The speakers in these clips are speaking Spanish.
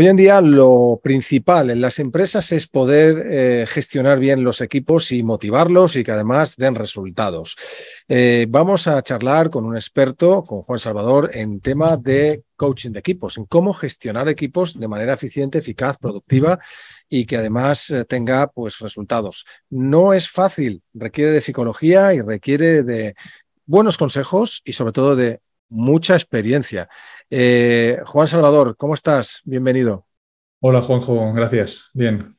Hoy en día lo principal en las empresas es poder eh, gestionar bien los equipos y motivarlos y que además den resultados. Eh, vamos a charlar con un experto, con Juan Salvador, en tema de coaching de equipos, en cómo gestionar equipos de manera eficiente, eficaz, productiva y que además eh, tenga pues, resultados. No es fácil, requiere de psicología y requiere de buenos consejos y sobre todo de mucha experiencia. Eh, Juan Salvador, ¿cómo estás? Bienvenido. Hola Juanjo, gracias. Bien.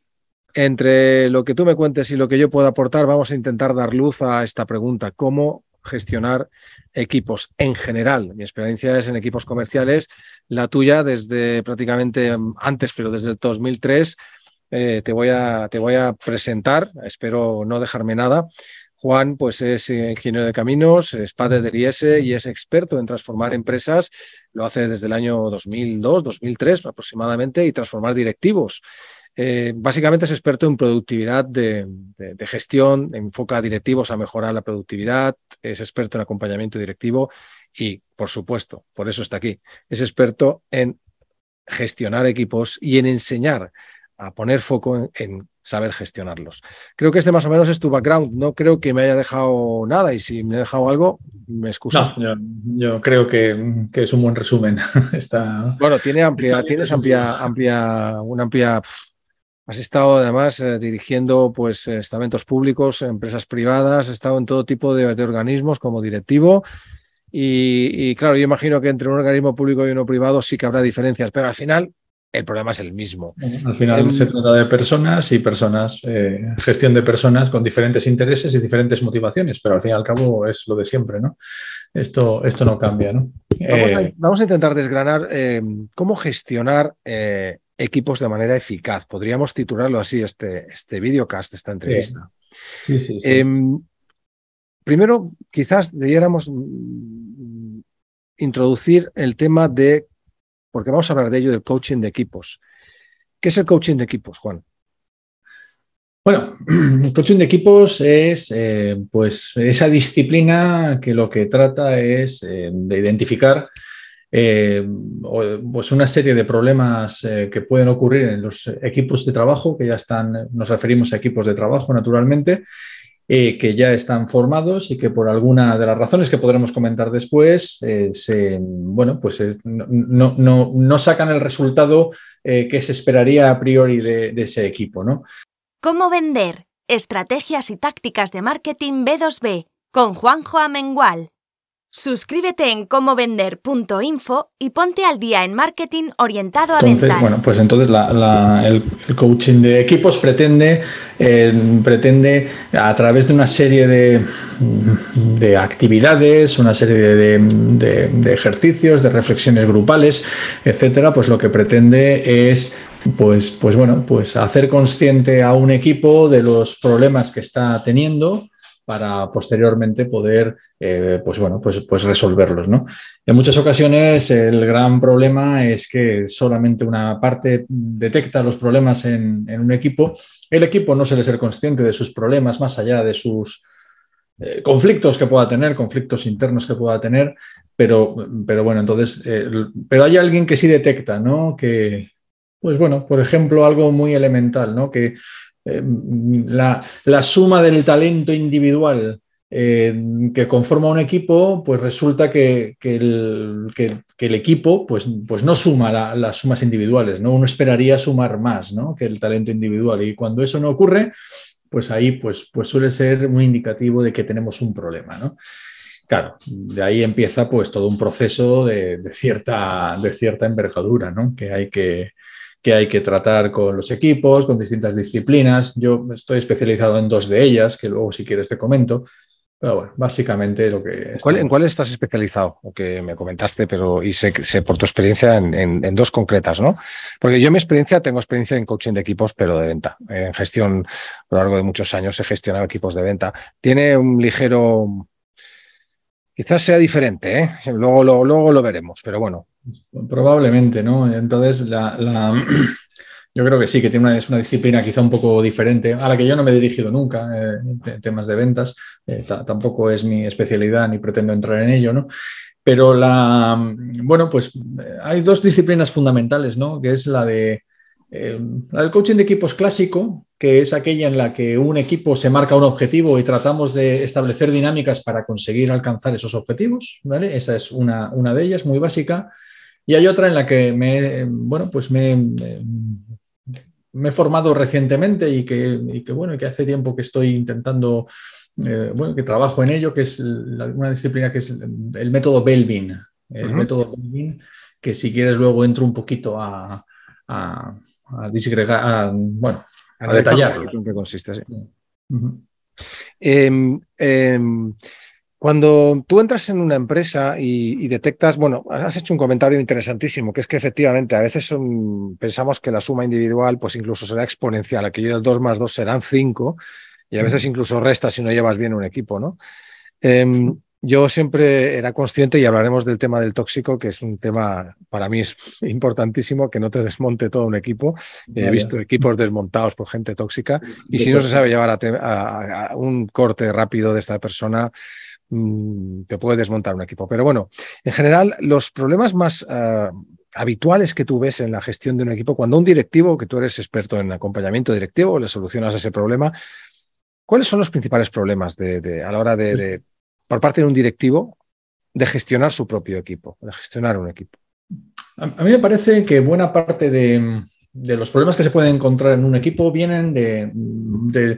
Entre lo que tú me cuentes y lo que yo puedo aportar, vamos a intentar dar luz a esta pregunta. ¿Cómo gestionar equipos en general? Mi experiencia es en equipos comerciales, la tuya desde prácticamente antes, pero desde el 2003. Eh, te, voy a, te voy a presentar, espero no dejarme nada. Juan pues es ingeniero de caminos, es padre de IES y es experto en transformar empresas. Lo hace desde el año 2002, 2003 aproximadamente y transformar directivos. Eh, básicamente es experto en productividad de, gestión, enfoca directivos a mejorar la productividad, es experto en acompañamiento directivo y, por supuesto, por eso está aquí, es experto en gestionar equipos y en enseñar a poner foco en, saber gestionarlos. Creo que este más o menos es tu background. No creo que me haya dejado nada y si me he dejado algo, me excusas. yo, creo que, es un buen resumen. Está... Bueno, tiene amplia, tienes amplia, amplia, una amplia. Has estado además eh, dirigiendo pues estamentos públicos, empresas privadas, has estado en todo tipo de, organismos como directivo. Y, y, claro, yo imagino que entre un organismo público y uno privado sí que habrá diferencias, pero al final el problema es el mismo. Al final em, se trata de personas y personas, eh, gestión de personas con diferentes intereses y diferentes motivaciones, pero al fin y al cabo es lo de siempre, ¿no? Esto, esto no cambia, ¿no? Vamos, a, eh, intentar desgranar em, cómo gestionar eh, equipos de manera eficaz. Podríamos titularlo así, este, este videocast, esta entrevista. Sí, sí, sí. Em, primero, quizás debiéramos mm, introducir el tema de porque vamos a hablar de ello, del coaching de equipos. ¿Qué es el coaching de equipos, Juan? Bueno, el coaching de equipos es eh, pues esa disciplina que lo que trata es eh, de identificar eh, pues una serie de problemas que pueden ocurrir en los equipos de trabajo, que ya están, nos referimos a equipos de trabajo naturalmente, eh, que ya están formados y que por alguna de las razones que podremos comentar después, eh, se, bueno, pues eh, no, no, no, sacan el resultado que se esperaría a priori de, de ese equipo. ¿no? ¿Cómo vender? Estrategias y tácticas de marketing B2B con Juanjo Amengual. Suscríbete en comovender.info y ponte al día en marketing orientado a ventas. Bueno, pues entonces el, coaching de equipos pretende, eh, pretende a través de una serie de, de actividades, una serie de, ejercicios, de reflexiones grupales, etcétera, pues lo que pretende es pues, pues bueno, pues hacer consciente a un equipo de los problemas que está teniendo para posteriormente poder eh, pues bueno, pues, pues resolverlos. ¿no? En muchas ocasiones el gran problema es que solamente una parte detecta los problemas en, un equipo. El equipo no suele ser consciente de sus problemas más allá de sus eh, conflictos que pueda tener, conflictos internos que pueda tener, pero, pero bueno, entonces, eh, pero hay alguien que sí detecta, ¿no? Que, pues bueno, por ejemplo, algo muy elemental, ¿no? Que eh, la, suma del talento individual eh, que conforma un equipo, pues resulta que, el, el, equipo pues, pues no suma las sumas individuales, ¿no? Uno esperaría sumar más ¿no? que el talento individual. Y cuando eso no ocurre, pues ahí pues, pues suele ser un indicativo de que tenemos un problema. ¿no? Claro, de ahí empieza pues todo un proceso de, de cierta, de cierta envergadura, ¿no? que hay que, que hay que tratar con los equipos, con distintas disciplinas. Yo estoy especializado en dos de ellas, que luego si quieres te comento. Pero bueno, básicamente lo que... ¿En cuál estás especializado? O que me comentaste, pero y sé, sé por tu experiencia en, dos concretas, ¿no? Porque yo en mi experiencia tengo experiencia en coaching de equipos, pero de venta. En gestión, a lo largo de muchos años he gestionado equipos de venta. Tiene un ligero... Quizás sea diferente, ¿eh? luego, luego lo veremos, pero bueno, Probablemente, ¿no? Entonces, la, yo creo que sí, que tiene una, es una disciplina quizá un poco diferente, a la que yo no me he dirigido nunca eh, en temas de ventas, eh, tampoco es mi especialidad ni pretendo entrar en ello, ¿no? Pero la, bueno, pues hay dos disciplinas fundamentales, ¿no? Que es la de eh, la del coaching de equipos clásico, que es aquella en la que un equipo se marca un objetivo y tratamos de establecer dinámicas para conseguir alcanzar esos objetivos, ¿vale? Esa es una, una de ellas, muy básica. Y hay otra en la que me, bueno, pues me, me he formado recientemente y que, y que, bueno, que hace tiempo que estoy intentando eh, bueno, que trabajo en ello, que es una disciplina que es el, método Belvin. El método Belvin, que si quieres luego entro un poquito a, a, disgregar, bueno, a, detallar. ¿En qué consiste? Em, cuando tú entras en una empresa y, detectas, bueno, has hecho un comentario interesantísimo, que es que efectivamente a veces pensamos que la suma individual pues incluso será exponencial, aquello del 2 más 2 serán 5, y a veces incluso resta si no llevas bien un equipo, ¿no? Em, yo siempre era consciente y hablaremos del tema del tóxico, que es un tema para mí es importantísimo, que no te desmonte todo un equipo. He visto equipos desmontados por gente tóxica y si no se sabe llevar a, un corte rápido de esta persona, mm, te puede desmontar un equipo. Pero bueno, en general, los problemas más ah, habituales que tú ves en la gestión de un equipo, cuando un directivo, que tú eres experto en acompañamiento directivo, le solucionas ese problema, ¿Cuáles son los principales problemas de, a la hora de, de, por parte de un directivo, de gestionar su propio equipo, de gestionar un equipo? A, mí me parece que buena parte de, los problemas que se pueden encontrar en un equipo vienen de,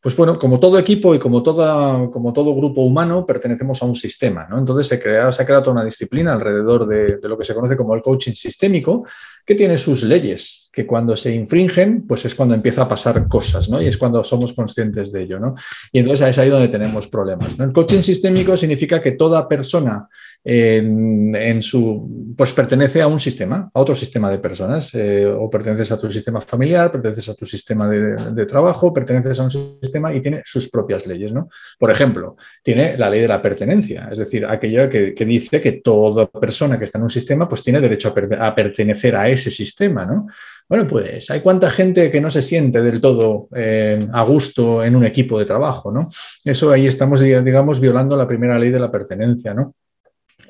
pues bueno, como todo equipo y como, toda, como todo grupo humano, pertenecemos a un sistema. ¿no? Entonces se, ha creado una disciplina alrededor de, lo que se conoce como el coaching sistémico, que tiene sus leyes, que cuando se infringen, pues es cuando empieza a pasar cosas, ¿no? Y es cuando somos conscientes de ello, ¿no? Y entonces es ahí donde tenemos problemas. El coaching sistémico significa que toda persona en, su, pues pertenece a un sistema, a otro sistema de personas, eh, o perteneces a tu sistema familiar, perteneces a tu sistema de, trabajo, perteneces a un sistema y tiene sus propias leyes, ¿no? Por ejemplo, tiene la ley de la pertenencia, es decir, aquella que, dice que toda persona que está en un sistema pues tiene derecho a, pertenecer a ese sistema, ¿no? Bueno, pues hay cuánta gente que no se siente del todo eh, a gusto en un equipo de trabajo, ¿no? Eso ahí estamos, digamos, violando la primera ley de la pertenencia, ¿no?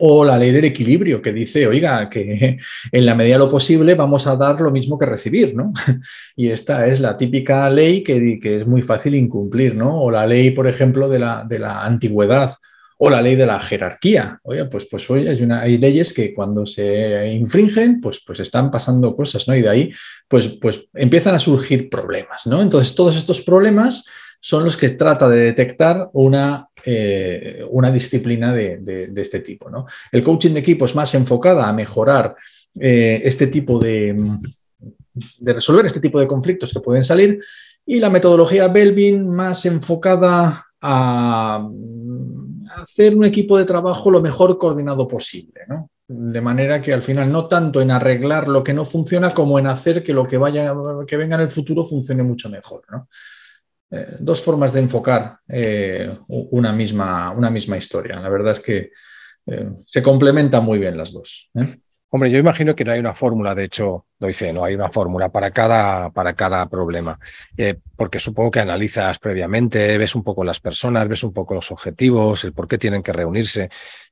O la ley del equilibrio, que dice, oiga, que en la medida de lo posible vamos a dar lo mismo que recibir, ¿no? Y esta es la típica ley que, que es muy fácil incumplir, ¿no? O la ley, por ejemplo, de la, de la antigüedad o la ley de la jerarquía. Oye, pues, pues oye, hay, hay, leyes que cuando se infringen, pues, pues están pasando cosas, ¿no? Y de ahí, pues, pues empiezan a surgir problemas, ¿no? Entonces, todos estos problemas son los que trata de detectar una, eh, una disciplina de, este tipo. ¿no? El coaching de equipo es más enfocada a mejorar eh, este tipo de, resolver este tipo de conflictos que pueden salir y la metodología Belvin más enfocada a hacer un equipo de trabajo lo mejor coordinado posible. De manera que al final no tanto en arreglar lo que no funciona como en hacer que lo que vaya que venga en el futuro funcione mucho mejor. Eh, dos formas de enfocar eh, una, misma, una, misma, historia. La verdad es que eh, se complementan muy bien las dos. Hombre, yo imagino que no hay una fórmula, de hecho, doy fe, no hay una fórmula para cada, para cada problema, porque supongo que analizas previamente, ves un poco las personas, ves un poco los objetivos, el por qué tienen que reunirse,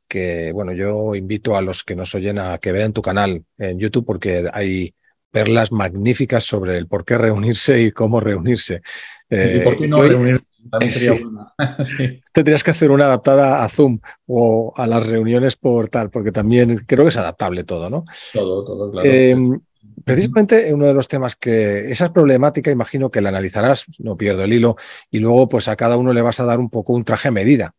que bueno, yo invito a los que nos oyen a que vean tu canal en YouTube porque hay perlas magníficas sobre el por qué reunirse y cómo reunirse. ¿Y por qué eh, no reunir? Tendrías que hacer una adaptada a Zoom o a las reuniones por tal, porque también creo que es adaptable todo, ¿no? Todo, todo, claro. Em, precisamente uno de los temas que esa es problemática, imagino que la analizarás, no pierdo el hilo, y luego pues a cada uno le vas a dar un poco un traje a medida.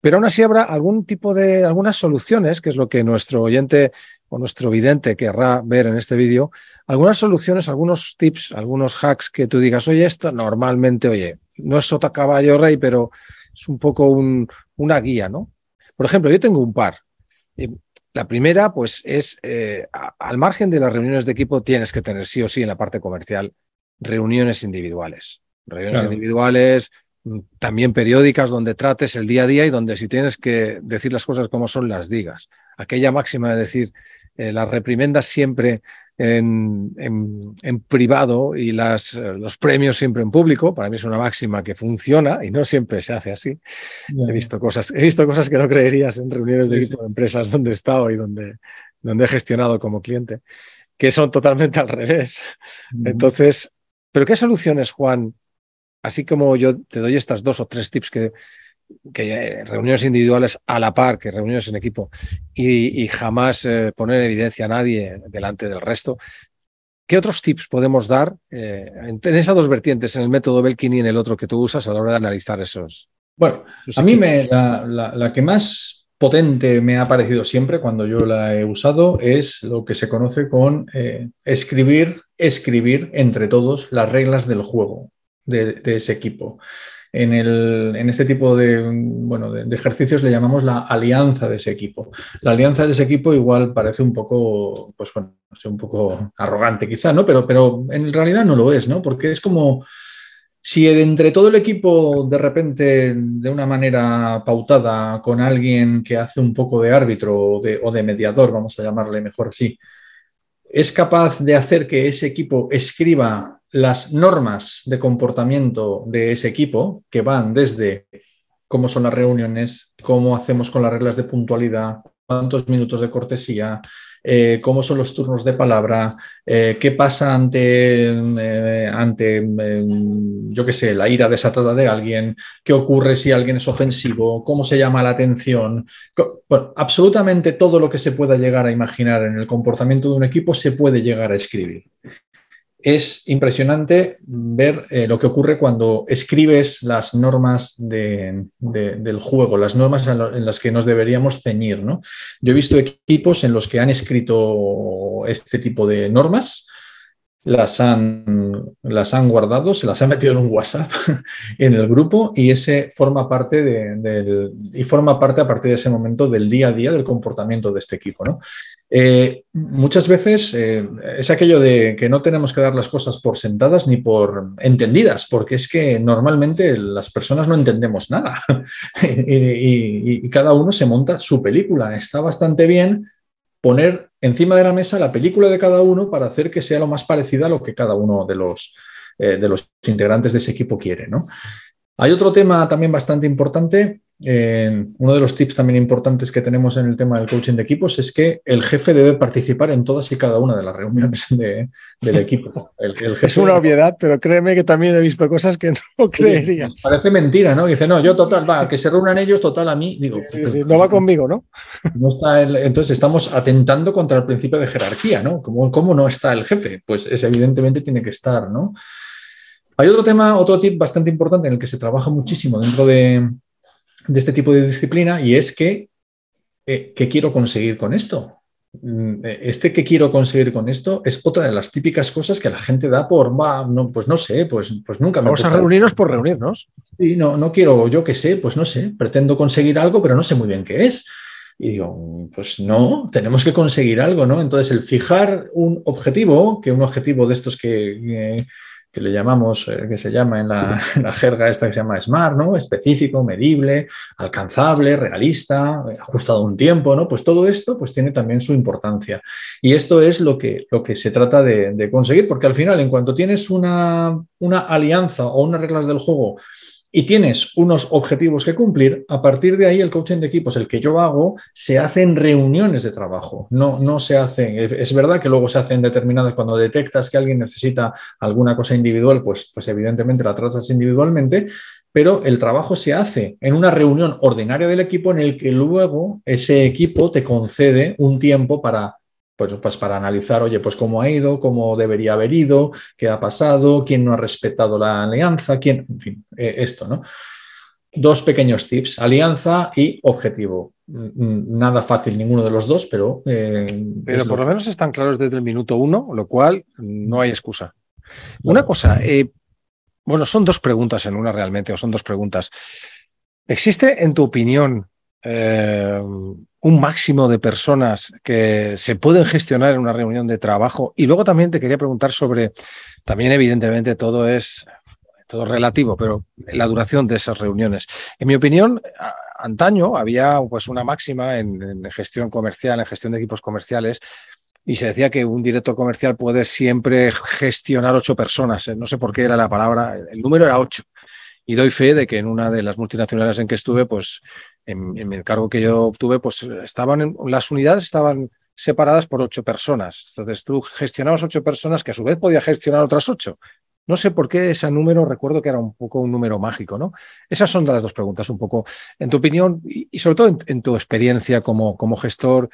Pero aún así habrá algún tipo de, algunas soluciones, que es lo que nuestro oyente o nuestro vidente querrá ver en este vídeo, algunas soluciones, algunos tips, algunos hacks que tú digas, oye, esto normalmente, oye, no es sota caballo rey, pero es un poco un, una guía, ¿no? Por ejemplo, yo tengo un par. La primera, pues, es eh, al margen de las reuniones de equipo, tienes que tener sí o sí en la parte comercial reuniones individuales. Reuniones individuales, mm, también periódicas, donde trates el día a día y donde si tienes que decir las cosas como son, las digas. Aquella máxima de decir, eh, las reprimendas siempre en, en, privado y las, los premios siempre en público. Para mí es una máxima que funciona y no siempre se hace así. He visto cosas, he visto cosas que no creerías en reuniones de equipo de empresas donde he estado y donde, donde he gestionado como cliente, que son totalmente al revés. Entonces, ¿pero qué soluciones, Juan? Así como yo te doy estas dos o tres tips que, que reuniones individuales a la par que reuniones en equipo y, jamás eh, poner en evidencia a nadie delante del resto. ¿Qué otros tips podemos dar eh, en, esas dos vertientes, en el método Belkin y en el otro que tú usas a la hora de analizar esos? Bueno, a mí me, la, que más potente me ha parecido siempre cuando yo la he usado es lo que se conoce con eh, escribir, escribir entre todos las reglas del juego de ese equipo en, el, en este tipo de, bueno, de, ejercicios le llamamos la alianza de ese equipo. La alianza de ese equipo igual parece un poco, pues un poco arrogante quizá, ¿no? Pero, pero en realidad no lo es, ¿no? Porque es como si entre todo el equipo de repente de una manera pautada con alguien que hace un poco de árbitro o de, o de mediador, vamos a llamarle mejor así, es capaz de hacer que ese equipo escriba las normas de comportamiento de ese equipo, que van desde cómo son las reuniones, cómo hacemos con las reglas de puntualidad, cuántos minutos de cortesía, eh, cómo son los turnos de palabra, eh, qué pasa ante, eh, ante yo qué sé, la ira desatada de alguien, qué ocurre si alguien es ofensivo, cómo se llama la atención. Absolutamente todo lo que se pueda llegar a imaginar en el comportamiento de un equipo se puede llegar a escribir es impresionante ver eh, lo que ocurre cuando escribes las normas del juego, las normas en, las que nos deberíamos ceñir. ¿no? Yo he visto equipos en los que han escrito este tipo de normas, las han, las han guardado, se las han metido en un WhatsApp en el grupo y ese forma parte del, y forma parte a partir de ese momento del día a día del comportamiento de este equipo. ¿no? Eh, muchas veces eh, es aquello de que no tenemos que dar las cosas por sentadas ni por entendidas, porque es que normalmente las personas no entendemos nada y, cada uno se monta su película. Está bastante bien poner encima de la mesa la película de cada uno para hacer que sea lo más parecida a lo que cada uno de los, eh, de los integrantes de ese equipo quiere. ¿no? Hay otro tema también bastante importante uno de los tips también importantes que tenemos en el tema del coaching de equipos es que el jefe debe participar en todas y cada una de las reuniones del equipo. es una obviedad, pero créeme que también he visto cosas que no creerías. parece mentira, ¿no? dice, no, yo total, va, que se reúnan ellos, total a mí. Digo, no va conmigo, ¿no? no está entonces estamos atentando contra el principio de jerarquía, ¿no? ¿Cómo, ¿Cómo no está el jefe? Pues es, evidentemente tiene que estar, ¿no? Hay otro tema, otro tip bastante importante en el que se trabaja muchísimo dentro de, de este tipo de disciplina y es que, eh, ¿qué quiero conseguir con esto? Mm, eh, este que quiero conseguir con esto es otra de las típicas cosas que la gente da por, no, pues no sé, pues, pues nunca me Vamos a reunirnos por reunirnos. Sí, no, no quiero, yo qué sé, pues no sé, pretendo conseguir algo, pero no sé muy bien qué es. Y digo, pues no, tenemos que conseguir algo, ¿no? Entonces, el fijar un objetivo, que un objetivo de estos que, que le llamamos, eh, que se llama en la, jerga esta que se llama SMART, ¿no? Específico, medible, alcanzable, realista, ajustado a un tiempo, ¿no? Pues todo esto pues tiene también su importancia. Y esto es lo que, lo que se trata de, de conseguir, porque al final, en cuanto tienes una, una alianza o unas reglas del juego y tienes unos objetivos que cumplir, a partir de ahí el coaching de equipos, el que yo hago, se hace en reuniones de trabajo, no, no se hace, es verdad que luego se hacen determinadas, cuando detectas que alguien necesita alguna cosa individual, pues, pues evidentemente la tratas individualmente, pero el trabajo se hace en una reunión ordinaria del equipo en el que luego ese equipo te concede un tiempo para pues, pues, para analizar, oye, pues cómo ha ido, cómo debería haber ido, qué ha pasado, quién no ha respetado la alianza, quién, en fin, eh, esto, ¿no? Dos pequeños tips, alianza y objetivo. Mm, nada fácil ninguno de los dos, pero... Eh, pero por lo, menos están claros desde el minuto uno, lo cual no hay excusa. Una cosa, eh, bueno, son dos preguntas en una realmente, o son dos preguntas. ¿Existe, en tu opinión, un máximo de personas que se pueden gestionar en una reunión de trabajo. Y luego también te quería preguntar sobre, también evidentemente todo es todo relativo, pero la duración de esas reuniones. En mi opinión, antaño había pues una máxima en, gestión comercial, en gestión de equipos comerciales, y se decía que un director comercial puede siempre gestionar ocho personas. No sé por qué era la palabra, el número era ocho. Y doy fe de que en una de las multinacionales en que estuve, pues en, el cargo que yo obtuve, pues estaban las unidades estaban separadas por ocho personas. Entonces tú gestionabas ocho personas que a su vez podía gestionar otras ocho. No sé por qué ese número, recuerdo que era un poco un número mágico, ¿no? Esas son las dos preguntas, un poco, en tu opinión y, sobre todo en, tu experiencia como, como gestor,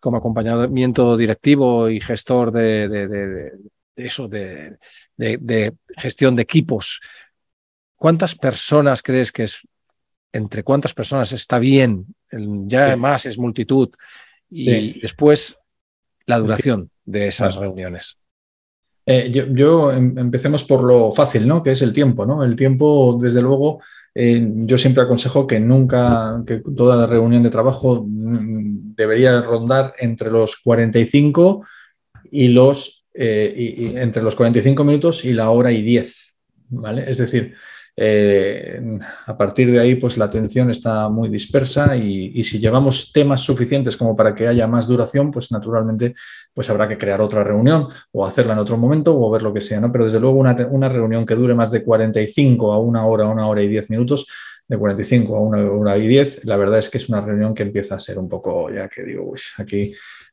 como acompañamiento directivo y gestor de, eso, de, gestión de equipos. ¿Cuántas personas crees que es, entre cuántas personas está bien? Ya además es multitud. Y después la duración de esas reuniones. Eh, yo, em, empecemos por lo fácil, ¿no? Que es el tiempo, ¿no? El tiempo, desde luego, eh, yo siempre aconsejo que nunca, que toda la reunión de trabajo mm, debería rondar entre los 45 y los eh, y, entre los 45 minutos y la hora y 10, ¿vale? Es decir, eh, a partir de ahí, pues la atención está muy dispersa y, si llevamos temas suficientes como para que haya más duración, pues naturalmente pues habrá que crear otra reunión o hacerla en otro momento o ver lo que sea, ¿no? Pero desde luego una, una reunión que dure más de 45 a una hora, una hora y 10 minutos, de 45 a una hora y 10, la verdad es que es una reunión que empieza a ser un poco, ya que digo, uy, aquí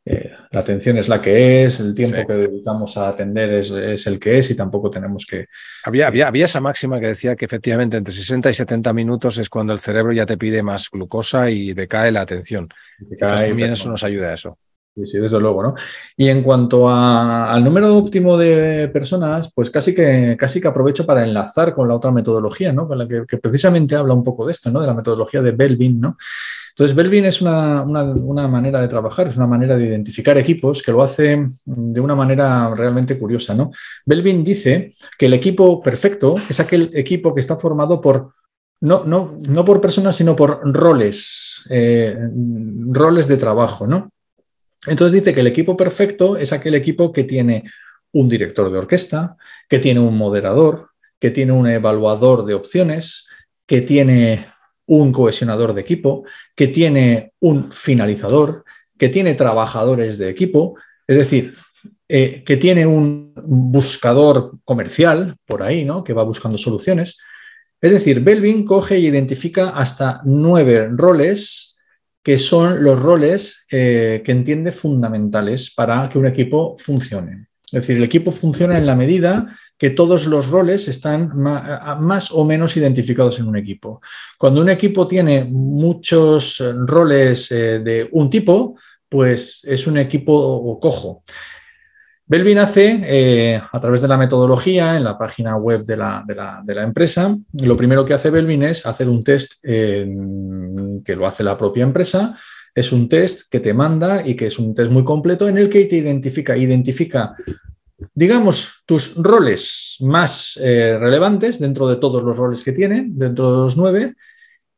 eh, la atención es la que es, el tiempo que dedicamos a atender es, el que es y tampoco tenemos que... Había, había, había esa máxima que decía que efectivamente entre 60 y 70 minutos es cuando el cerebro ya te pide más glucosa y decae la atención. también eso nos ayuda a eso. Sí, sí, desde luego, ¿no? Y en cuanto al número óptimo de personas, pues casi que, casi que aprovecho para enlazar con la otra metodología, ¿no? Con la que, precisamente habla un poco de esto, ¿no? De la metodología de Belvin, ¿no? Entonces, Belvin es una, manera de trabajar, es una manera de identificar equipos que lo hace de una manera realmente curiosa. ¿no? Belvin dice que el equipo perfecto es aquel equipo que está formado por, no, no, no por personas, sino por roles, eh, roles de trabajo. ¿no? Entonces dice que el equipo perfecto es aquel equipo que tiene un director de orquesta, que tiene un moderador, que tiene un evaluador de opciones, que tiene un cohesionador de equipo, que tiene un finalizador, que tiene trabajadores de equipo, es decir, eh, que tiene un buscador comercial por ahí, ¿no? Que va buscando soluciones. Es decir, Belvin coge e identifica hasta nueve roles que son los roles eh, que entiende fundamentales para que un equipo funcione. Es decir, el equipo funciona en la medida que todos los roles están más o menos identificados en un equipo. Cuando un equipo tiene muchos roles eh, de un tipo, pues es un equipo cojo. Belvin hace, eh, a través de la metodología, en la página web de la, empresa, lo primero que hace Belvin es hacer un test que lo hace la propia empresa. Es un test que te manda y que es un test muy completo en el que te identifica, identifica digamos, tus roles más eh, relevantes dentro de todos los roles que tienen, dentro de los nueve,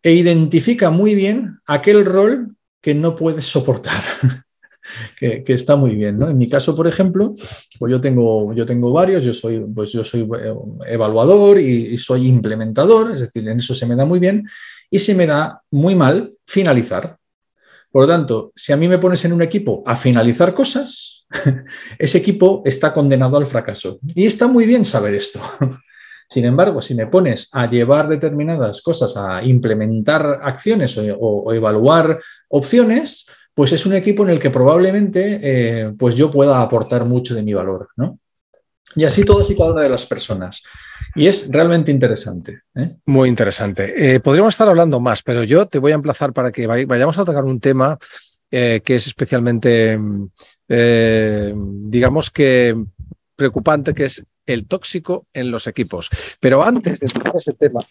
e identifica muy bien aquel rol que no puedes soportar, que, está muy bien. ¿no? En mi caso, por ejemplo, pues yo tengo, yo tengo varios, yo soy, pues yo soy eh, evaluador y soy implementador, es decir, en eso se me da muy bien, y se me da muy mal finalizar. Por lo tanto, si a mí me pones en un equipo a finalizar cosas, ese equipo está condenado al fracaso. Y está muy bien saber esto. Sin embargo, si me pones a llevar determinadas cosas, a implementar acciones o, evaluar opciones, pues es un equipo en el que probablemente eh, pues yo pueda aportar mucho de mi valor. Y así todas y cada una de las personas. Y es realmente interesante. ¿eh? Muy interesante. Eh, podríamos estar hablando más, pero yo te voy a emplazar para que vayamos a tocar un tema que es especialmente eh, digamos que preocupante, que es el tóxico en los equipos. Pero antes de tocar ese tema,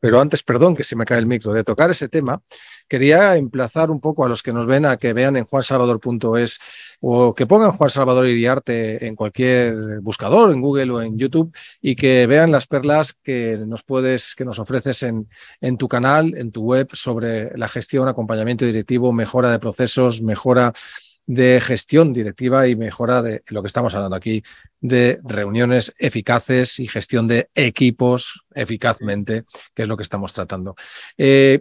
pero antes, perdón, que se me cae el micro, de tocar ese tema, quería emplazar un poco a los que nos ven a que vean en juansalvador.es o que pongan Juan Salvador Iriarte en cualquier buscador, en Google o en YouTube, y que vean las perlas que nos puedes, que nos ofreces en, en tu canal, en tu web, sobre la gestión, acompañamiento directivo, mejora de procesos, mejora de gestión directiva y mejora de lo que estamos hablando aquí, de reuniones eficaces y gestión de equipos eficazmente, que es lo que estamos tratando. Eh,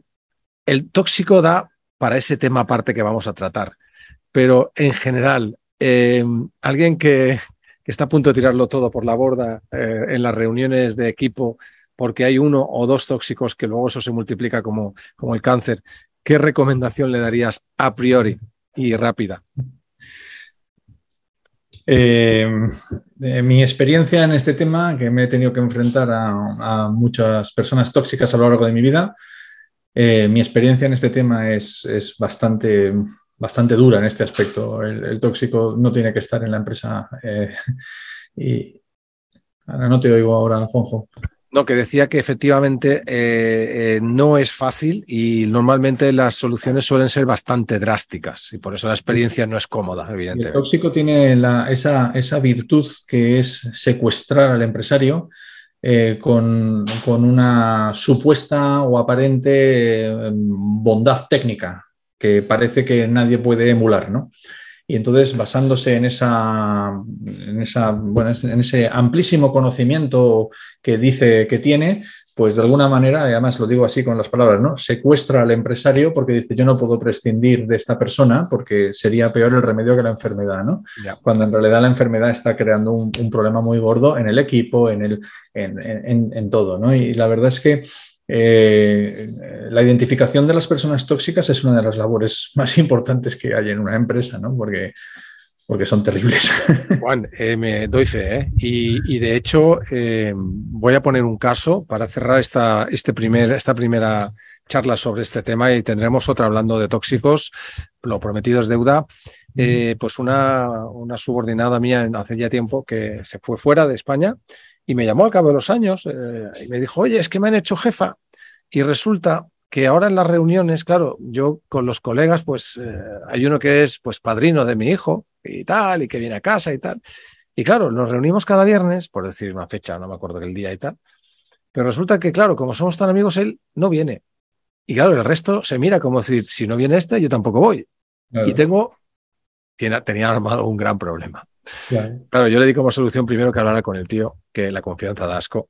el tóxico da para ese tema aparte que vamos a tratar, pero en general, eh, alguien que, está a punto de tirarlo todo por la borda eh, en las reuniones de equipo porque hay uno o dos tóxicos que luego eso se multiplica como, como el cáncer, ¿qué recomendación le darías a priori y rápida? Eh, mi experiencia en este tema, que me he tenido que enfrentar a, muchas personas tóxicas a lo largo de mi vida, eh, mi experiencia en este tema es, bastante, bastante dura en este aspecto. El, tóxico no tiene que estar en la empresa. Eh, y ahora no te oigo ahora, Juanjo. No, que decía que efectivamente eh, eh, no es fácil y normalmente las soluciones suelen ser bastante drásticas y por eso la experiencia no es cómoda, evidentemente. El tóxico tiene esa, esa, virtud que es secuestrar al empresario eh, con, con, una supuesta o aparente bondad técnica que parece que nadie puede emular, ¿no? Y entonces, basándose en, esa, en, esa, bueno, en ese amplísimo conocimiento que dice que tiene, pues de alguna manera, y además lo digo así con las palabras, ¿no? Secuestra al empresario porque dice, yo no puedo prescindir de esta persona porque sería peor el remedio que la enfermedad, ¿no? Cuando en realidad la enfermedad está creando un, problema muy gordo en el equipo, en, el, en, en todo, ¿no? Y la verdad es que eh, la identificación de las personas tóxicas es una de las labores más importantes que hay en una empresa, ¿no? Porque, porque son terribles. Juan, eh, me doy fe, ¿eh? y, de hecho voy a poner un caso para cerrar esta, este primer, esta primera charla sobre este tema y tendremos otra hablando de tóxicos, lo prometido es deuda. pues una, una subordinada mía hace ya tiempo que se fue fuera de España y me llamó al cabo de los años eh, y me dijo, oye, es que me han hecho jefa. Y resulta que ahora en las reuniones, claro, yo con los colegas, pues eh, hay uno que es pues padrino de mi hijo y tal, y que viene a casa y tal. Y claro, nos reunimos cada viernes, por decir una fecha, no me acuerdo el día y tal. Pero resulta que, claro, como somos tan amigos, él no viene. Y claro, el resto se mira como decir, si no viene este, yo tampoco voy. Y tengo, tiene, tenía armado un gran problema. Claro. yo le di como solución primero que hablara con el tío, que la confianza da asco.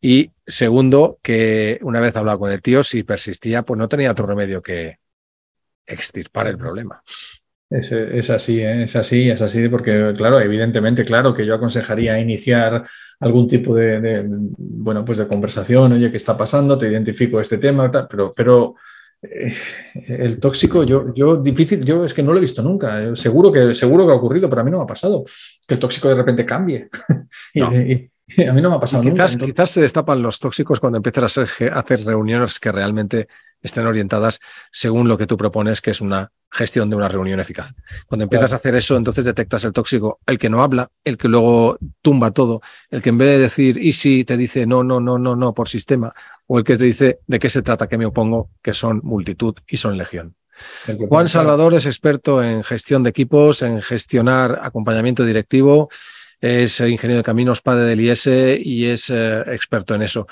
Y segundo, que una vez hablado con el tío, si persistía, pues no tenía otro remedio que extirpar el problema. Es, así, ¿eh? es así, es así, porque, claro, evidentemente, claro, que yo aconsejaría iniciar algún tipo de, bueno, pues de conversación, oye, ¿qué está pasando? Te identifico este tema, pero, pero eh, el tóxico, yo, yo difícil, yo es que no lo he visto nunca. Seguro que, seguro que ha ocurrido, pero a mí no me ha pasado. Que el tóxico de repente cambie. y, a mí no me ha pasado quizás, nunca. Quizás se destapan los tóxicos cuando empiezan a, hacer reuniones que realmente estén orientadas según lo que tú propones, que es una gestión de una reunión eficaz. Cuando empiezas a hacer eso, entonces detectas el tóxico, el que no habla, el que luego tumba todo, el que en vez de decir y si te dice no, no, no, no, no por sistema, o el que te dice de qué se trata, que me opongo, que son multitud y son legión. Juan Salvador es experto en gestión de equipos, en gestionar acompañamiento directivo, es ingeniero de caminos, padre del IS y es eh, experto en eso.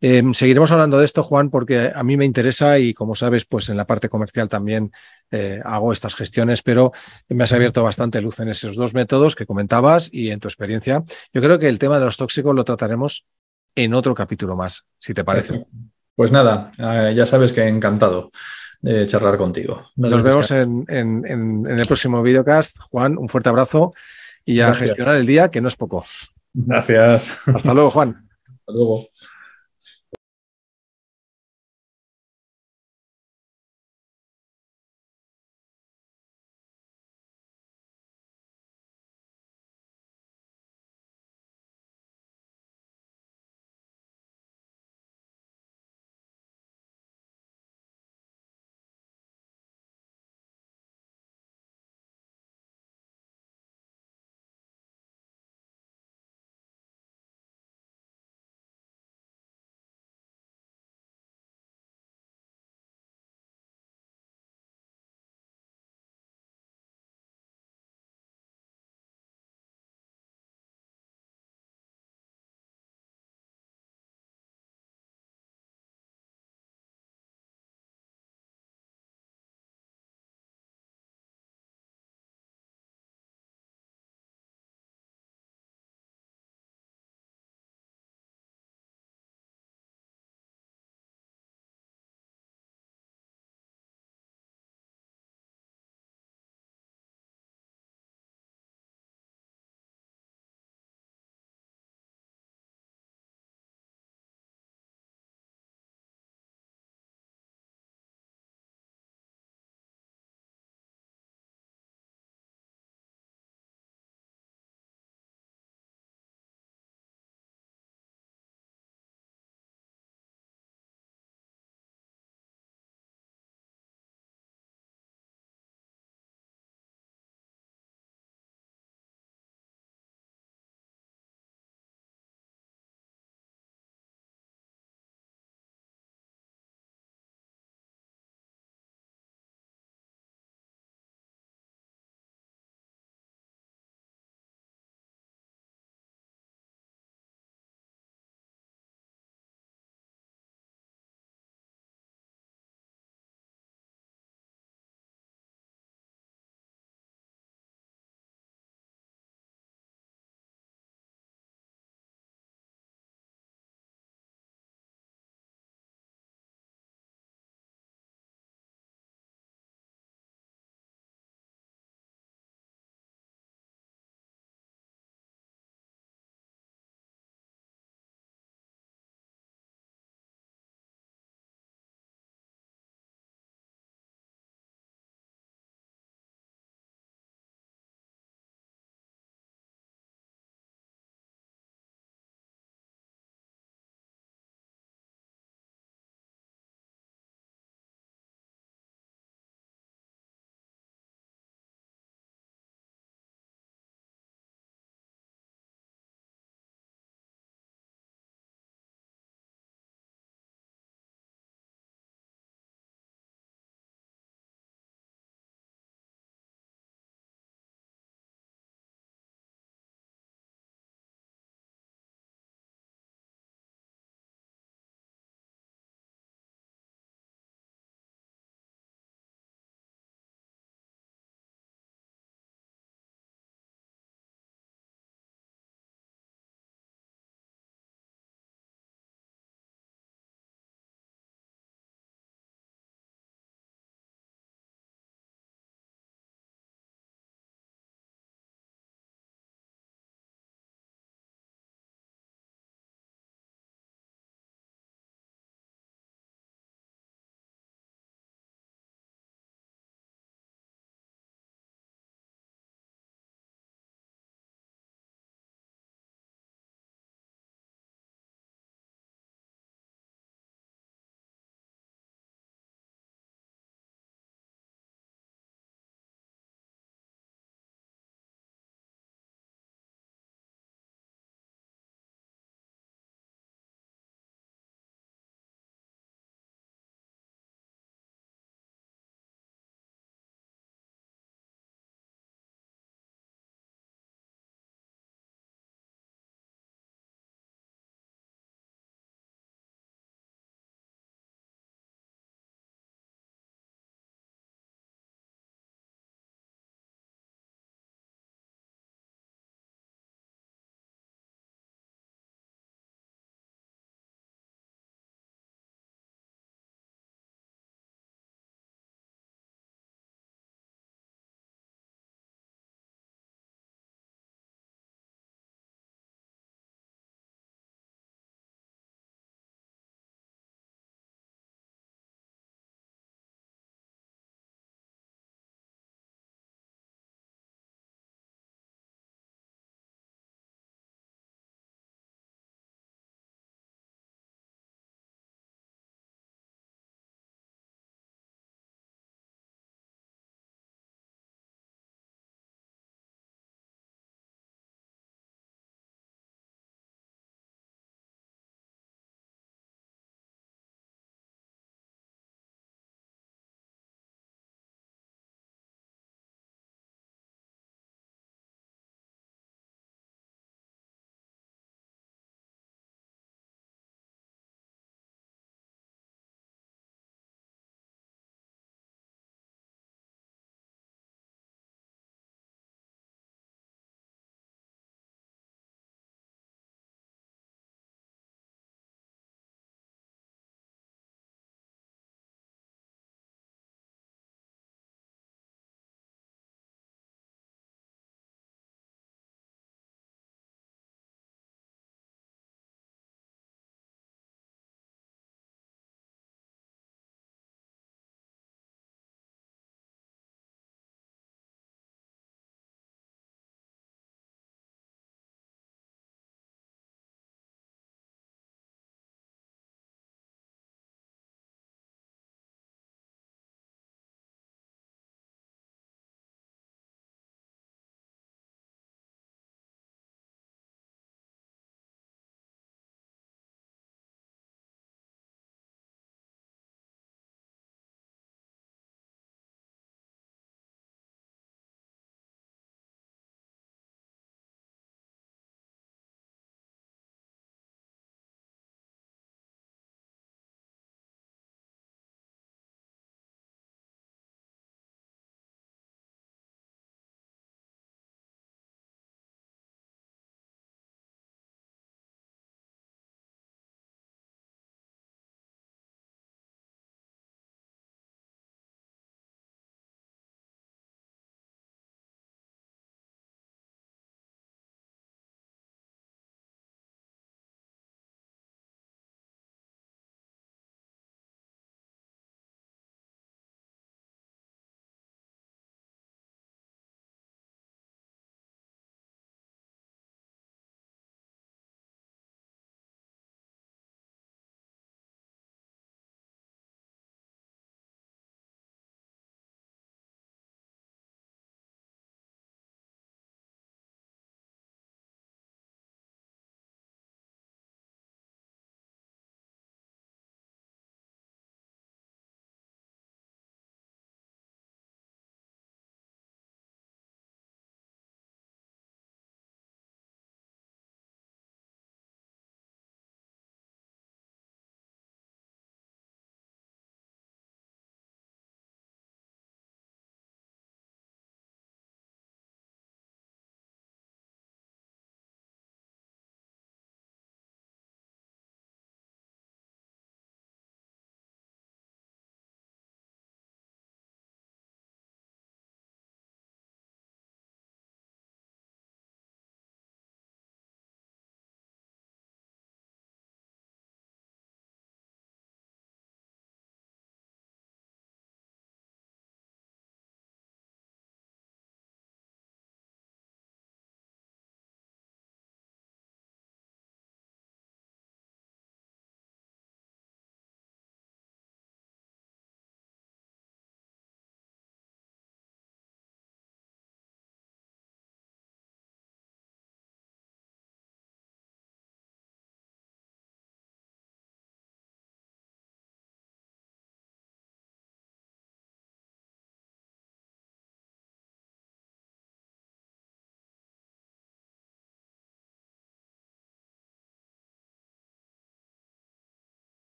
Em, seguiremos hablando de esto, Juan, porque a mí me interesa y como sabes, pues en la parte comercial también eh, hago estas gestiones, pero me has abierto bastante luz en esos dos métodos que comentabas y en tu experiencia. Yo creo que el tema de los tóxicos lo trataremos en otro capítulo más, si te parece. Pues nada, eh, ya sabes que encantado de charlar contigo. Nos, vemos en, el próximo videocast. Juan, un fuerte abrazo y a gestionar el día, que no es poco. Gracias. Hasta luego, Juan. Hasta luego.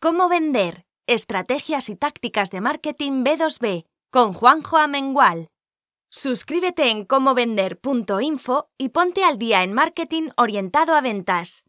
Cómo vender, estrategias y tácticas de marketing B2B con Juanjo Amengual. Suscríbete en comovender.info y ponte al día en marketing orientado a ventas.